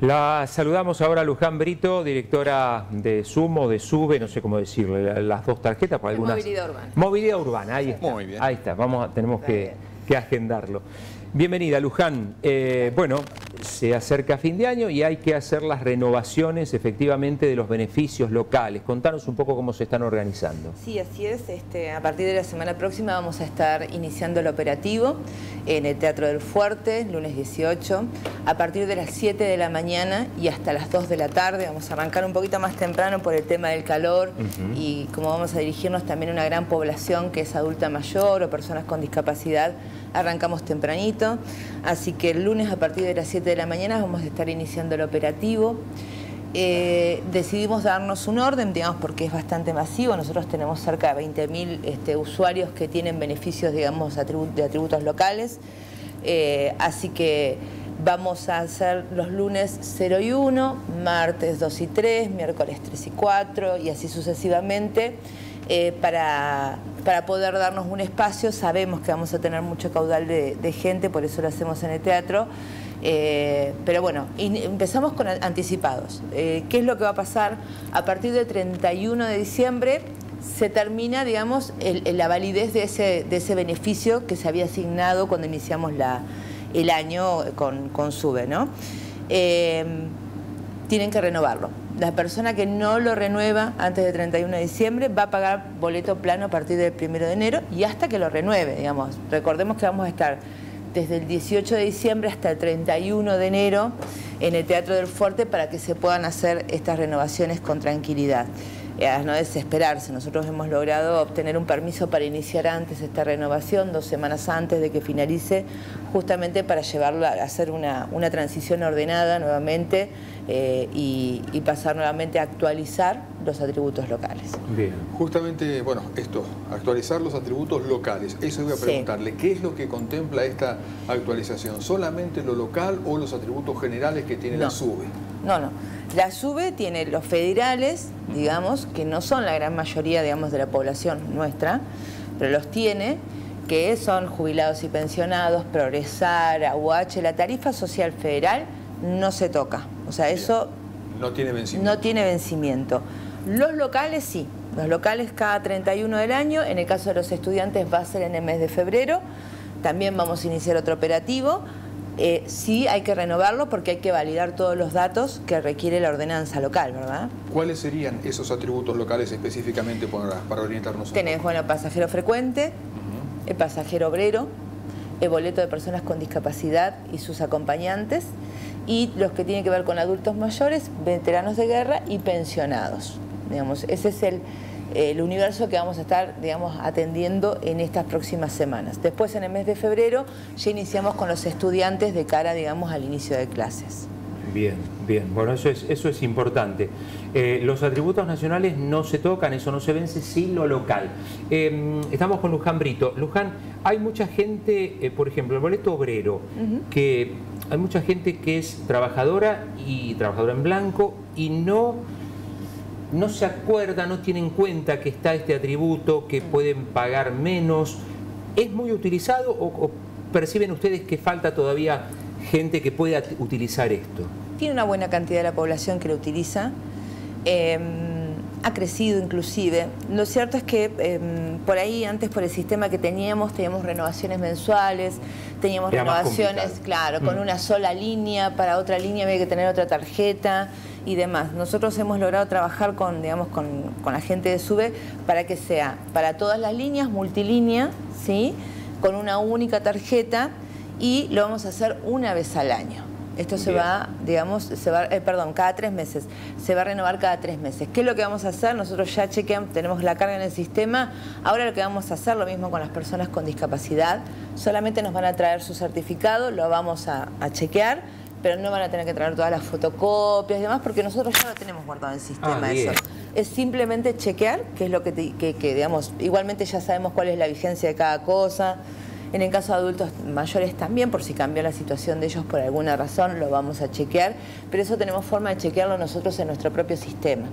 La saludamos ahora a Luján Brito, directora de Sumo, de Sube, no sé cómo decirle, las dos tarjetas para algunas. Movilidad urbana. Movilidad urbana, ahí está. Muy bien. Ahí está, vamos a, tenemos que, que agendarlo. Bienvenida, Luján. Eh, bueno, se acerca fin de año y hay que hacer las renovaciones efectivamente de los beneficios locales. Contanos un poco cómo se están organizando. Sí, así es. Este, a partir de la semana próxima vamos a estar iniciando el operativo en el Teatro del Fuerte, lunes 18, a partir de las 7 de la mañana y hasta las 2 de la tarde. Vamos a arrancar un poquito más temprano por el tema del calor y como vamos a dirigirnos también a una gran población que es adulta mayor o personas con discapacidad, arrancamos tempranito. Así que el lunes a partir de las 7 de la mañana vamos a estar iniciando el operativo. Eh, decidimos darnos un orden, digamos, porque es bastante masivo. Nosotros tenemos cerca de 20.000 este, usuarios que tienen beneficios, digamos, de atributos locales. Eh, así que vamos a hacer los lunes 0 y 1, martes 2 y 3, miércoles 3 y 4 y así sucesivamente. Eh, para, para poder darnos un espacio, sabemos que vamos a tener mucho caudal de, gente, por eso lo hacemos en el teatro. Eh, pero bueno, empezamos con anticipados. Eh, ¿Qué es lo que va a pasar? A partir del 31 de diciembre se termina, digamos, la validez de ese, de ese beneficio que se había asignado cuando iniciamos la, el año con, con SUBE, ¿no? Tienen que renovarlo. La persona que no lo renueva antes del 31 de diciembre va a pagar boleto plano a partir del 1 de enero y hasta que lo renueve, digamos. Recordemos que vamos a estar desde el 18 de diciembre hasta el 31 de enero en el Teatro del Fuerte para que se puedan hacer estas renovaciones con tranquilidad. Eh, a no desesperarse, nosotros hemos logrado obtener un permiso para iniciar antes esta renovación, dos semanas antes de que finalice, justamente para llevarlo a hacer una, una transición ordenada nuevamente eh, y pasar nuevamente a actualizar los atributos locales. Bien. Justamente, bueno, esto, actualizar los atributos locales. Eso iba a Sí. preguntarle, ¿qué es lo que contempla esta actualización? ¿Solamente lo local o los atributos generales que tiene No. la SUBE? No, no. La SUBE tiene los federales, digamos, que no son la gran mayoría, digamos, de la población nuestra, pero los tiene, que son jubilados y pensionados, Progresar, AUH, la tarifa social federal no se toca. O sea, eso No tiene vencimiento. no tiene vencimiento. Los locales sí. Los locales cada 31 del año, en el caso de los estudiantes va a ser en el mes de febrero. También vamos a iniciar otro operativo. Eh, sí hay que renovarlo porque hay que validar todos los datos que requiere la ordenanza local, ¿verdad? ¿Cuáles serían esos atributos locales específicamente para, para orientarnos? Tenés, bueno, pasajero frecuente, el pasajero obrero, el boleto de personas con discapacidad y sus acompañantes, y los que tienen que ver con adultos mayores, veteranos de guerra y pensionados. Digamos, ese es el, el universo que vamos a estar digamos, atendiendo en estas próximas semanas. Después, en el mes de febrero, ya iniciamos con los estudiantes de cara digamos, al inicio de clases. Bien, bien. Bueno, eso es, eso es importante. Eh, los atributos nacionales no se tocan, eso no se vence, sí lo local. Eh, estamos con Luján Brito. Luján, hay mucha gente, eh, por ejemplo, el boleto obrero, que hay mucha gente que es trabajadora y trabajadora en blanco y no, no se acuerda, no tiene en cuenta que está este atributo, que pueden pagar menos. ¿Es muy utilizado o, perciben ustedes que falta todavía gente que pueda utilizar esto? Tiene una buena cantidad de la población que lo utiliza. eh, ha crecido inclusive. Lo cierto es que eh, por ahí antes por el sistema que teníamos, teníamos renovaciones mensuales, teníamos Era renovaciones, claro, con Mm. una sola línea, para otra línea había que tener otra tarjeta y demás. Nosotros hemos logrado trabajar con, digamos, con, con la gente de SUBE para que sea para todas las líneas, multilínea, ¿sí? con una única tarjeta y lo vamos a hacer una vez al año. Esto se Bien. va, digamos, se va, eh, perdón, cada tres meses. Se va a renovar cada tres meses. ¿Qué es lo que vamos a hacer? Nosotros ya chequeamos, tenemos la carga en el sistema. Ahora lo que vamos a hacer, lo mismo con las personas con discapacidad. Solamente nos van a traer su certificado, lo vamos a, a chequear, pero no van a tener que traer todas las fotocopias y demás, porque nosotros ya lo tenemos guardado en el sistema. Ah, bien. eso. Es simplemente chequear, que es lo que, te- que, que, digamos, igualmente ya sabemos cuál es la vigencia de cada cosa. En el caso de adultos mayores también, por si cambió la situación de ellos por alguna razón, lo vamos a chequear, pero eso tenemos forma de chequearlo nosotros en nuestro propio sistema.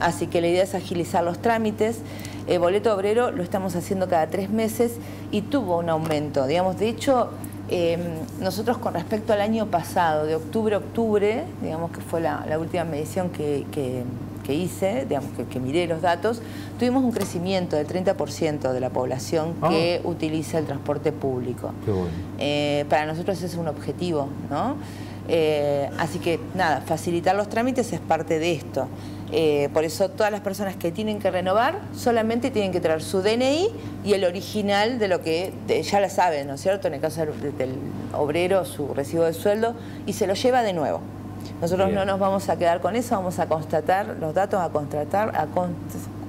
Así que la idea es agilizar los trámites. El boleto obrero lo estamos haciendo cada tres meses y tuvo un aumento. Digamos, de hecho, em, nosotros con respecto al año pasado, de octubre a octubre, digamos que fue la, última medición que, hice, digamos que, miré los datos, tuvimos un crecimiento del 30% de la población ah. que utiliza el transporte público. Eh, para nosotros ese es un objetivo, ¿no? Eh, así que nada, facilitar los trámites es parte de esto. Eh, por eso todas las personas que tienen que renovar solamente tienen que traer su DNI y el original de lo que ya la saben, ¿no es cierto? En el caso del, obrero, su recibo de sueldo, y se lo lleva de nuevo. Nosotros no nos vamos a quedar con eso, vamos a constatar los datos, a contratar, a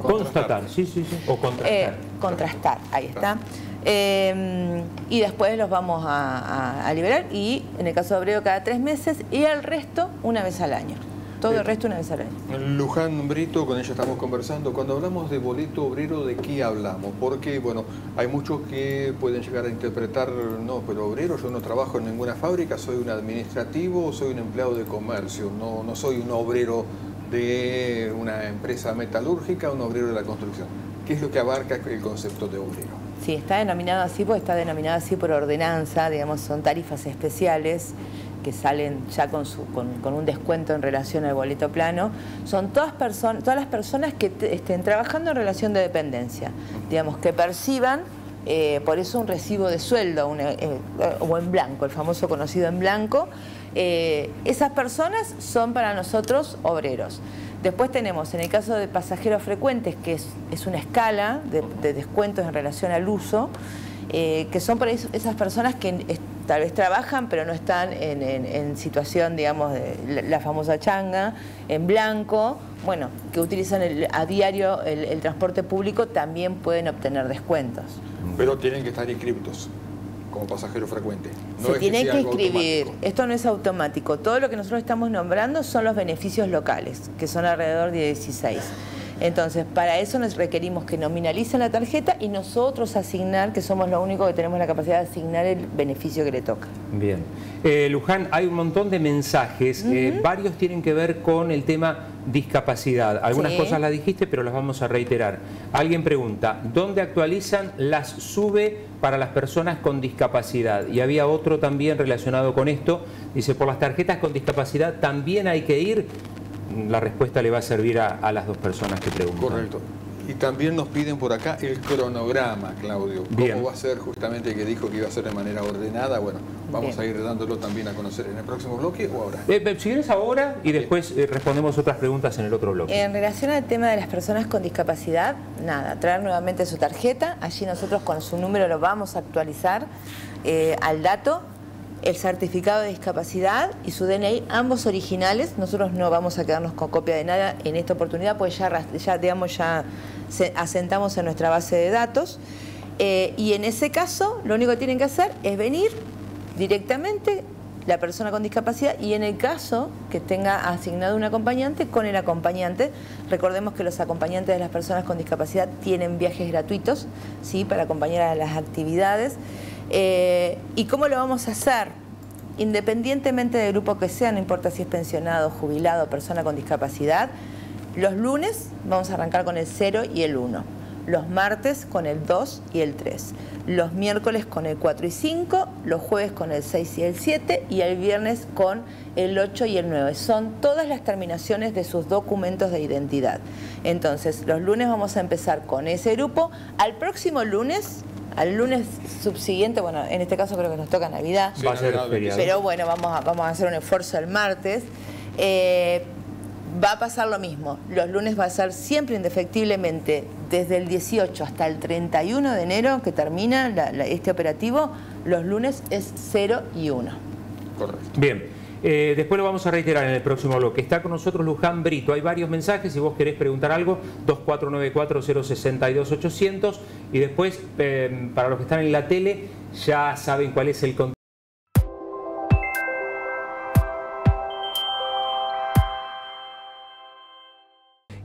constatar, sí, sí, sí, o contrastar. Eh, contrastar, ahí está. Eh, y después los vamos a, a liberar y en el caso de obrero cada tres meses y el resto una vez al año todo el resto una vez al año. Luján Brito, con ella estamos conversando. Cuando hablamos de boleto obrero, ¿de qué hablamos? Porque, bueno, hay muchos que pueden llegar a interpretar, no, pero obrero, yo no trabajo en ninguna fábrica, soy un administrativo, soy un empleado de comercio, no, no soy un obrero de una empresa metalúrgica, un obrero de la construcción. ¿Qué es lo que abarca el concepto de obrero? Sí, está denominado así porque está denominado así por ordenanza, digamos, son tarifas especiales que salen ya con, su, con, un descuento en relación al boleto plano, son todas, personas todas las personas que estén trabajando en relación de dependencia, digamos, que perciban eh, por eso un recibo de sueldo eh, o en blanco, el famoso conocido en blanco. Eh, esas personas son para nosotros obreros. Después tenemos, en el caso de pasajeros frecuentes, que es, una escala de, descuentos en relación al uso, que son para esas personas que tal vez trabajan, pero no están en, situación, digamos, de la, famosa changa, en blanco, bueno, que utilizan a diario el, transporte público, también pueden obtener descuentos. Pero tienen que estar inscriptos como pasajero frecuente. Se tiene que, inscribir, esto no es automático. Todo lo que nosotros estamos nombrando son los beneficios locales, que son alrededor de 16. Entonces, para eso nos requerimos que nominalicen la tarjeta y nosotros asignar, que somos lo único que tenemos la capacidad de asignar el beneficio que le toca. Bien. Eh, Luján, hay un montón de mensajes, eh, varios tienen que ver con el tema discapacidad. Algunas cosas las dijiste, pero las vamos a reiterar. Alguien pregunta, ¿dónde actualizan las SUBE para las personas con discapacidad? Y había otro también relacionado con esto, dice, por las tarjetas con discapacidad también hay que ir la respuesta le va a servir a, las dos personas que preguntan. Correcto. Y también nos piden por acá el cronograma, Claudio. ¿Cómo va a ser justamente que dijo que iba a ser de manera ordenada? Bueno, vamos a ir dándolo también a conocer en el próximo bloque o ahora. Eh, eh si quieres ahora y después eh, respondemos otras preguntas en el otro bloque. En relación al tema de las personas con discapacidad, nada, traer nuevamente su tarjeta. Allí nosotros con su número lo vamos a actualizar eh, al dato el certificado de discapacidad y su DNI, ambos originales. Nosotros no vamos a quedarnos con copia de nada en esta oportunidad, pues ya, ya digamos, ya asentamos en nuestra base de datos. Eh, y en ese caso, lo único que tienen que hacer es venir directamente la persona con discapacidad y en el caso que tenga asignado un acompañante, con el acompañante. Recordemos que los acompañantes de las personas con discapacidad tienen viajes gratuitos ¿sí? para acompañar a las actividades. Eh, ¿Y cómo lo vamos a hacer? Independientemente del grupo que sea, no importa si es pensionado, jubilado, persona con discapacidad, los lunes vamos a arrancar con el 0 y el 1, los martes con el 2 y el 3, los miércoles con el 4 y 5, los jueves con el 6 y el 7 y el viernes con el 8 y el 9. Son todas las terminaciones de sus documentos de identidad. Entonces, los lunes vamos a empezar con ese grupo. Al próximo lunes al lunes subsiguiente, bueno, en este caso creo que nos toca Navidad, va a ser pero bueno, vamos a, vamos a hacer un esfuerzo el martes. Eh, va a pasar lo mismo. Los lunes va a ser siempre indefectiblemente desde el 18 hasta el 31 de enero que termina este operativo, los lunes es 0 y 1. Correcto. Bien. Eh, después lo vamos a reiterar en el próximo bloque. Está con nosotros Luján Brito. Hay varios mensajes. Si vos querés preguntar algo, 2494-062-800. Y después, eh, para los que están en la tele, ya saben cuál es el contacto.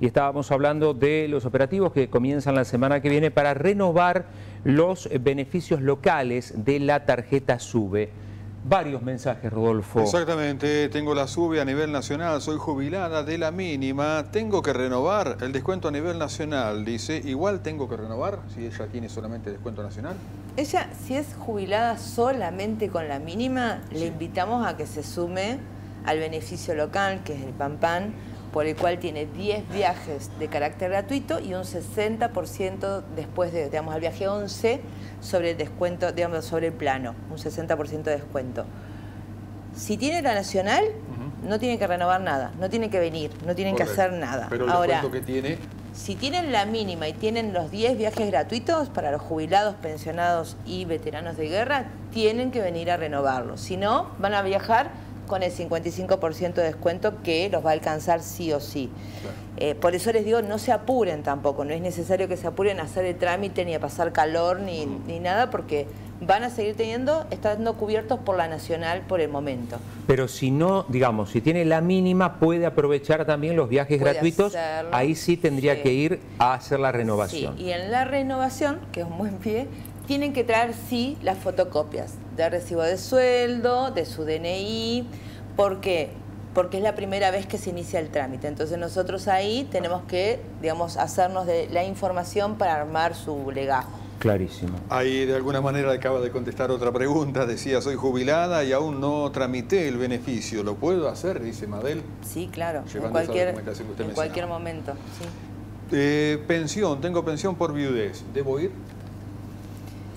y estábamos hablando de los operativos que comienzan la semana que viene para renovar los beneficios locales de la tarjeta SUBE. Varios mensajes, Rodolfo. Exactamente, tengo la SUBE a nivel nacional, soy jubilada de la mínima, tengo que renovar el descuento a nivel nacional, dice, igual tengo que renovar si ella tiene solamente descuento nacional. Ella, si es jubilada solamente con la mínima, le invitamos a que se sume al beneficio local, que es el PAN por el cual tiene 10 viajes de carácter gratuito y un 60% después de, digamos, al viaje 11 sobre el descuento, digamos, sobre el plano, un 60% de descuento. Si tiene la nacional, no tiene que renovar nada, no tiene que venir, no tienen que hacer nada. Pero el Ahora, que tiene... Si tienen la mínima y tienen los 10 viajes gratuitos para los jubilados, pensionados y veteranos de guerra, tienen que venir a renovarlo. Si no, van a viajar con el 55% de descuento que los va a alcanzar sí o sí. Eh, por eso les digo, no se apuren tampoco, no es necesario que se apuren a hacer el trámite ni a pasar calor ni, ni nada porque van a seguir teniendo, estando cubiertos por la nacional por el momento. Pero si no, digamos, si tiene la mínima, puede aprovechar también los viajes gratuitos, ahí sí tendría que ir a hacer la renovación. Sí, y en la renovación, que es un buen pie, tienen que traer sí las fotocopias de recibo de sueldo, de su DNI, ¿por qué? Porque es la primera vez que se inicia el trámite. Entonces nosotros ahí tenemos que, digamos, hacernos de la información para armar su legajo. Clarísimo. Ahí de alguna manera acaba de contestar otra pregunta. Decía, soy jubilada y aún no tramité el beneficio. ¿Lo puedo hacer? Dice Madel. Sí, claro. en cualquier, en cualquier momento. Eh, pensión, tengo pensión por viudez. ¿Debo ir?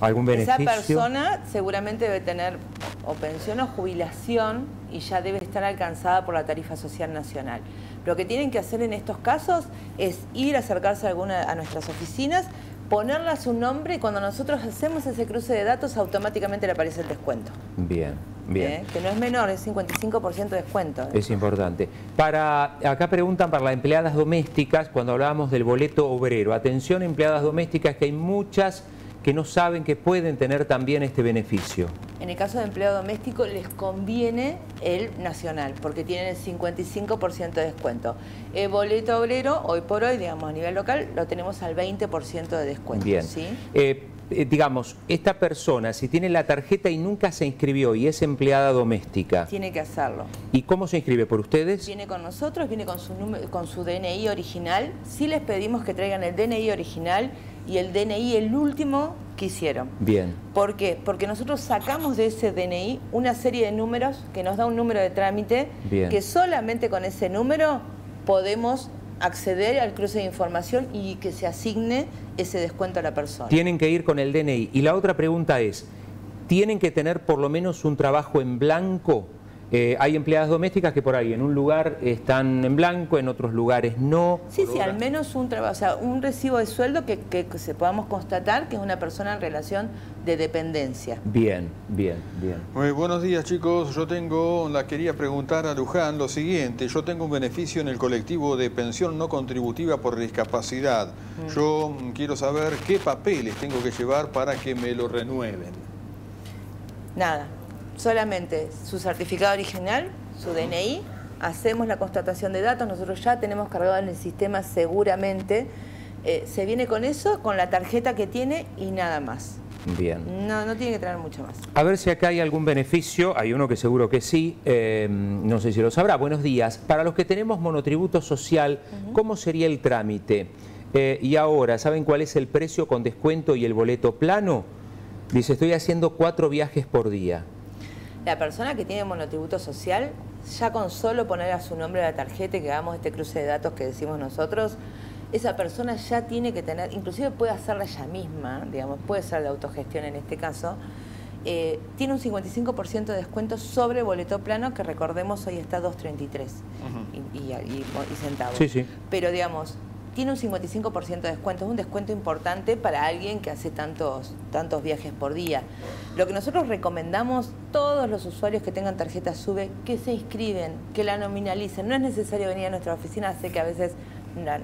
¿Algún beneficio? Esa persona seguramente debe tener o pensión o jubilación y ya debe estar alcanzada por la tarifa social nacional. Lo que tienen que hacer en estos casos es ir a acercarse a, alguna, a nuestras oficinas, ponerle su nombre y cuando nosotros hacemos ese cruce de datos automáticamente le aparece el descuento. Bien, bien. ¿Eh? Que no es menor, es 55% de descuento. Es importante. Para, acá preguntan para las empleadas domésticas, cuando hablábamos del boleto obrero. Atención empleadas domésticas, que hay muchas que no saben que pueden tener también este beneficio? En el caso de empleo doméstico les conviene el nacional porque tienen el 55% de descuento. El boleto obrero, hoy por hoy, digamos a nivel local, lo tenemos al 20% de descuento. Bien. ¿sí? Eh, eh, digamos, esta persona, si tiene la tarjeta y nunca se inscribió y es empleada doméstica... Tiene que hacerlo. ¿Y cómo se inscribe? ¿Por ustedes? Viene con nosotros, viene con su, con su DNI original. Sí les pedimos que traigan el DNI original y el DNI el último que hicieron. Bien. ¿Por qué? Porque nosotros sacamos de ese DNI una serie de números que nos da un número de trámite que solamente con ese número podemos acceder al cruce de información y que se asigne ese descuento a la persona. Tienen que ir con el DNI. Y la otra pregunta es, ¿tienen que tener por lo menos un trabajo en blanco? Eh, hay empleadas domésticas que por ahí en un lugar están en blanco, en otros lugares no. Sí, sí, al menos un trabajo, o sea, un recibo de sueldo que, que, se podamos constatar que es una persona en relación de dependencia. Bien, bien, bien. Muy buenos días chicos, yo tengo, la quería preguntar a Luján lo siguiente, yo tengo un beneficio en el colectivo de pensión no contributiva por discapacidad. Mm. Yo quiero saber qué papeles tengo que llevar para que me lo renueven. Nada, solamente su certificado original, su DNI, hacemos la constatación de datos, nosotros ya tenemos cargado en el sistema seguramente, eh, se viene con eso, con la tarjeta que tiene y nada más. Bien. No, no tiene que traer mucho más. A ver si acá hay algún beneficio, hay uno que seguro que sí, eh, no sé si lo sabrá. Buenos días. Para los que tenemos monotributo social, ¿cómo sería el trámite? Eh, y ahora, ¿saben cuál es el precio con descuento y el boleto plano? Dice, estoy haciendo cuatro viajes por día. La persona que tiene monotributo social, ya con solo poner a su nombre la tarjeta y que hagamos este cruce de datos que decimos nosotros, esa persona ya tiene que tener, inclusive puede hacerla ella misma, digamos, puede ser de autogestión en este caso, eh, tiene un 55% de descuento sobre boleto plano, que recordemos hoy está 2.33 y, centavos. Sí, sí. Pero digamos, tiene un 55% de descuento, es un descuento importante para alguien que hace tantos, tantos viajes por día. Lo que nosotros recomendamos, todos los usuarios que tengan tarjeta SUBE, que se inscriben, que la nominalicen. No es necesario venir a nuestra oficina, sé que a veces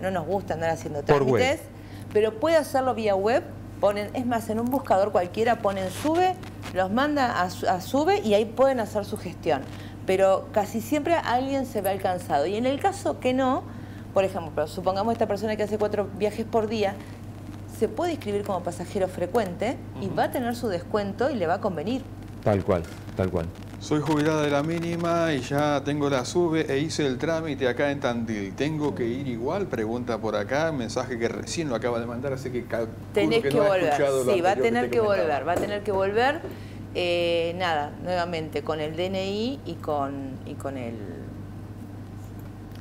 no nos gusta andar haciendo trámites, pero puede hacerlo vía web, ponen, es más, en un buscador cualquiera ponen SUBE, los manda a, a SUBE y ahí pueden hacer su gestión. Pero casi siempre alguien se ve alcanzado. Y en el caso que no, por ejemplo, supongamos esta persona que hace cuatro viajes por día, se puede inscribir como pasajero frecuente y va a tener su descuento y le va a convenir. Tal cual, tal cual. Soy jubilada de la mínima y ya tengo la sube e hice el trámite acá en Tandil. ¿Tengo que ir igual? Pregunta por acá, mensaje que recién lo acaba de mandar, así que Tenés que, volver, sí, va a tener que, volver, va a tener que volver. nada, nuevamente con el DNI y con, y con el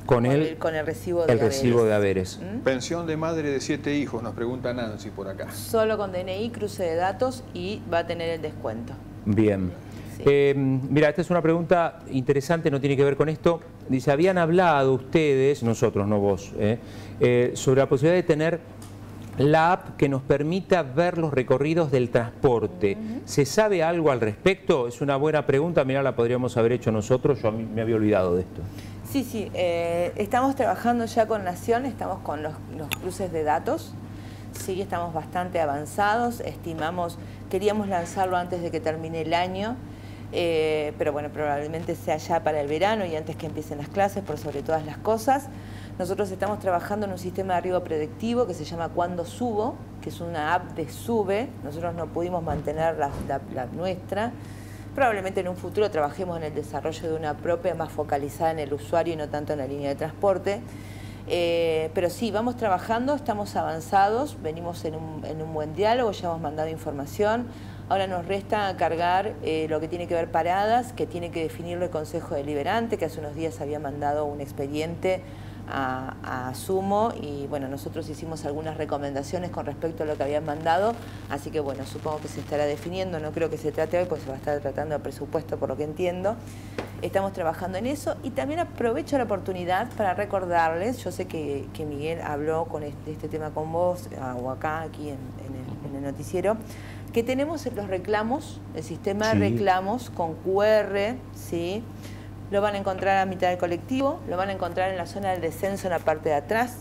con, el, con el recibo de el recibo de haberes. ¿Mm? Pensión de madre de siete hijos, nos pregunta Nancy por acá. Solo con DNI, cruce de datos y va a tener el descuento. Bien. Eh, mira, esta es una pregunta interesante, no tiene que ver con esto. Dice, habían hablado ustedes, nosotros, no vos, eh, eh, sobre la posibilidad de tener la app que nos permita ver los recorridos del transporte. ¿Se sabe algo al respecto? Es una buena pregunta, mira, la podríamos haber hecho nosotros, yo me había olvidado de esto. Sí, sí, estamos trabajando ya con Nación, estamos con los, los cruces de datos, sí, estamos bastante avanzados, estimamos, queríamos lanzarlo antes de que termine el año, eh, pero bueno, probablemente sea ya para el verano y antes que empiecen las clases, por sobre todas las cosas. Nosotros estamos trabajando en un sistema de arribo predictivo que se llama Cuando Subo, que es una app de Sube. Nosotros no pudimos mantener la, nuestra. Probablemente en un futuro trabajemos en el desarrollo de una propia más focalizada en el usuario y no tanto en la línea de transporte. Eh, pero sí, vamos trabajando, estamos avanzados, venimos en un, en un buen diálogo, ya hemos mandado información. Ahora nos resta cargar eh, lo que tiene que ver paradas, que tiene que definirlo el Consejo Deliberante, que hace unos días había mandado un expediente a, Sumo y bueno, nosotros hicimos algunas recomendaciones con respecto a lo que habían mandado, así que bueno, supongo que se estará definiendo, no creo que se trate hoy, pues se va a estar tratando de presupuesto por lo que entiendo. Estamos trabajando en eso y también aprovecho la oportunidad para recordarles, yo sé que, Miguel habló con este, este, tema con vos, o acá, aquí en, el, en el noticiero, que tenemos los reclamos, el sistema de reclamos con QR, ¿sí? Lo van a encontrar a mitad del colectivo, lo van a encontrar en la zona del descenso en la parte de atrás.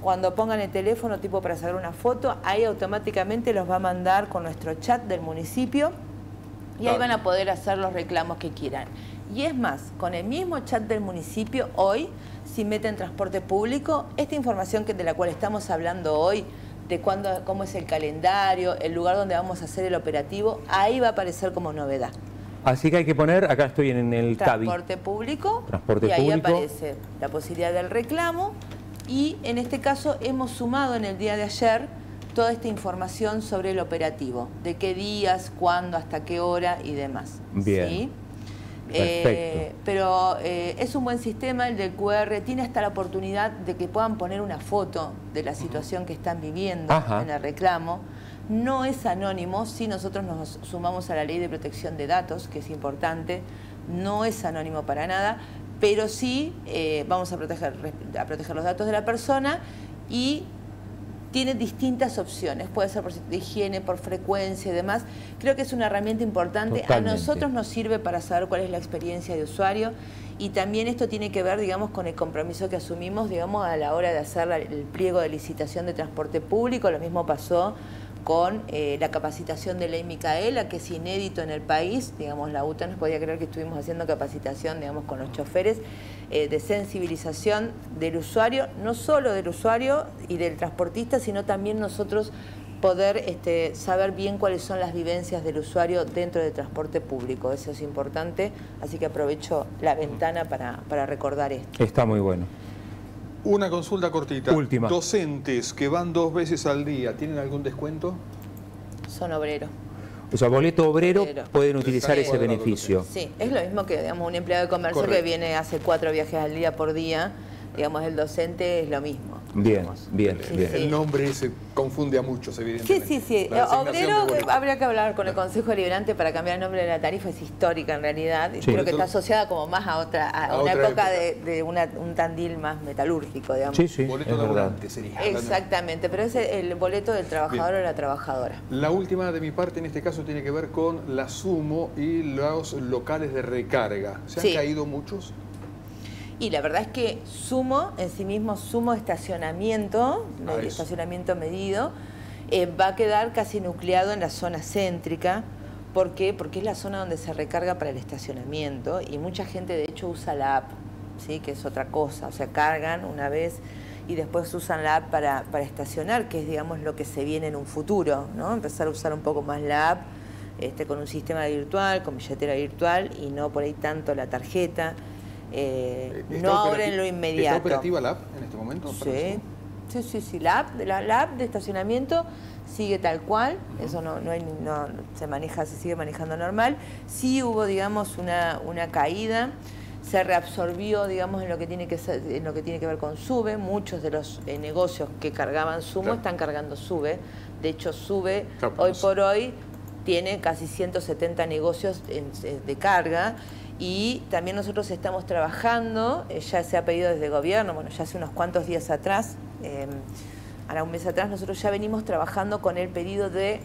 Cuando pongan el teléfono tipo para sacar una foto, ahí automáticamente los va a mandar con nuestro chat del municipio y ahí van a poder hacer los reclamos que quieran. Y es más, con el mismo chat del municipio, hoy, si meten transporte público, esta información que de la cual estamos hablando hoy, de cuándo, cómo es el calendario, el lugar donde vamos a hacer el operativo, ahí va a aparecer como novedad. Así que hay que poner, acá estoy en el Transporte público. Transporte y ahí aparece la posibilidad del reclamo. Y en este caso hemos sumado en el día de ayer toda esta información sobre el operativo, de qué días, cuándo, hasta qué hora y demás. Bien. Eh, pero eh, es un buen sistema el del QR, tiene hasta la oportunidad de que puedan poner una foto de la situación que están viviendo en el reclamo. No es anónimo, si nosotros nos sumamos a la ley de protección de datos, que es importante, no es anónimo para nada, pero sí eh, vamos a proteger, a proteger los datos de la persona y tiene distintas opciones, puede ser por de higiene, por frecuencia y demás. Creo que es una herramienta importante. A nosotros nos sirve para saber cuál es la experiencia de usuario y también esto tiene que ver, digamos, con el compromiso que asumimos, digamos, a la hora de hacer el pliego de licitación de transporte público. Lo mismo pasó con eh, la capacitación de ley Micaela, que es inédito en el país, digamos, la UTA nos podía creer que estuvimos haciendo capacitación, digamos, con los choferes, eh, de sensibilización del usuario, no solo del usuario y del transportista, sino también nosotros poder este, saber bien cuáles son las vivencias del usuario dentro del transporte público. Eso es importante, así que aprovecho la ventana para, para recordar esto. Está muy bueno. Una consulta cortita. Última. Docentes que van dos veces al día, ¿tienen algún descuento? Son obreros. O sea, boleto obrero, pueden utilizar ese beneficio. Sí, es lo mismo que digamos, un empleado de comercio que viene hace cuatro viajes al día por día. Digamos, el docente es lo mismo. Bien, bien, bien. El nombre se confunde a muchos, evidentemente. Sí, sí, sí. Obrero, habría que hablar con el Consejo Deliberante para cambiar el nombre de la tarifa, es histórica en realidad. Creo que está asociada como más a otra a, una época, de, un tandil más metalúrgico, digamos. Sí, sí. Boleto laborante sería. Exactamente, pero es el boleto del trabajador o la trabajadora. La última de mi parte en este caso tiene que ver con la Sumo y los locales de recarga. ¿Se han caído muchos? Y la verdad es que sumo, en sí mismo sumo estacionamiento, ah, el estacionamiento medido, eh, va a quedar casi nucleado en la zona céntrica. ¿Por qué? Porque es la zona donde se recarga para el estacionamiento y mucha gente de hecho usa la app, ¿sí? que es otra cosa. O sea, cargan una vez y después usan la app para, para estacionar, que es digamos lo que se viene en un futuro, ¿no? Empezar a usar un poco más la app este, con un sistema virtual, con billetera virtual y no por ahí tanto la tarjeta. Eh, no ahora en lo inmediato. ¿Está operativa la app en este momento? Sí, sí, sí, sí. La app, la, app de estacionamiento sigue tal cual, eso no, no, hay, no, se maneja, se sigue manejando normal. Sí hubo, digamos, una, una caída se reabsorbió, digamos, en lo que tiene que en lo que tiene que ver con Sube. Muchos de los eh, negocios que cargaban Sumo están cargando Sube. De hecho, Sube hoy por hoy tiene casi 170 negocios eh, de carga y también nosotros estamos trabajando, eh, ya se ha pedido desde el gobierno, bueno, ya hace unos cuantos días atrás, eh, ahora un mes atrás, nosotros ya venimos trabajando con el pedido de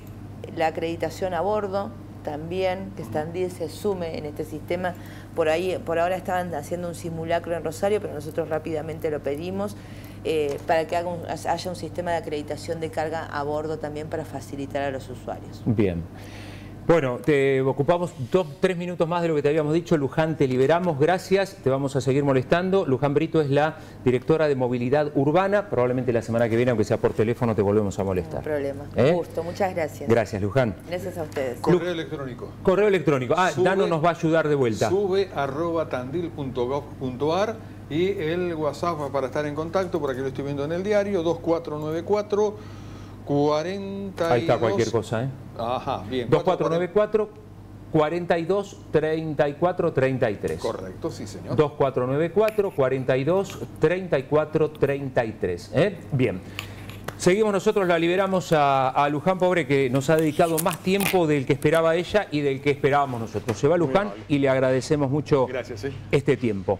la acreditación a bordo, también, que también se sume en este sistema. Por ahí, por ahora estaban haciendo un simulacro en Rosario, pero nosotros rápidamente lo pedimos eh, para que haya un sistema de acreditación de carga a bordo también para facilitar a los usuarios. Bien. Bueno, te ocupamos dos, tres minutos más de lo que te habíamos dicho. Luján, te liberamos, gracias, te vamos a seguir molestando. Luján Brito es la directora de movilidad urbana. Probablemente la semana que viene, aunque sea por teléfono, te volvemos a molestar. No problema, ¿Eh? gusto, muchas gracias. Gracias, Luján. Gracias a ustedes. Correo electrónico. Correo electrónico. Ah, Dano nos va a ayudar de vuelta. Sube arroba tandil.gov.ar y el WhatsApp para estar en contacto, por aquí lo estoy viendo en el diario, 2494 42... Ahí está cualquier cosa, ¿eh? Ajá, bien. 2494 42 34 33. Correcto, sí, señor. 2494 42 34 33. ¿eh? Bien. Seguimos nosotros, la liberamos a, Luján Pobre, que nos ha dedicado más tiempo del que esperaba ella y del que esperábamos nosotros. Se va Luján y le agradecemos mucho este tiempo.